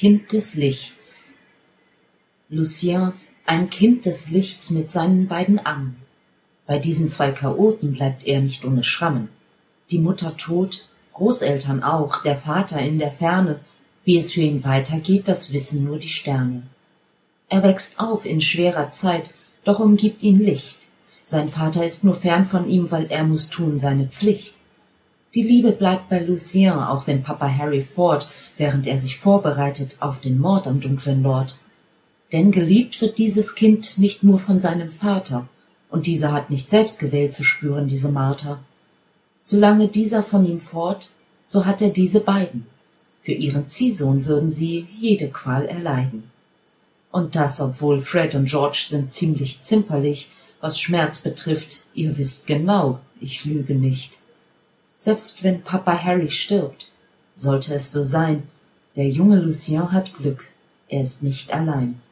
Kind des Lichts Lucien, ein Kind des Lichts mit seinen beiden Ammen. Bei diesen zwei Chaoten bleibt er nicht ohne Schrammen. Die Mutter tot, Großeltern auch, der Vater in der Ferne, wie es für ihn weitergeht, das wissen nur die Sterne. Er wächst auf in schwerer Zeit, doch umgibt ihn Licht. Sein Vater ist nur fern von ihm, weil er muss tun seine Pflicht. Die Liebe bleibt bei Lucien, auch wenn Papa Harry fort, während er sich vorbereitet auf den Mord am dunklen Lord. Denn geliebt wird dieses Kind nicht nur von seinem Vater, und dieser hat nicht selbst gewählt zu spüren diese Marter. Solange dieser von ihm fort, so hat er diese beiden. Für ihren Ziehsohn würden sie jede Qual erleiden. Und das, obwohl Fred und George sind ziemlich zimperlich, was Schmerz betrifft, ihr wisst genau, ich lüge nicht. Selbst wenn Papa Harry stirbt, sollte es so sein, der junge Lucien hat Glück, er ist nicht allein.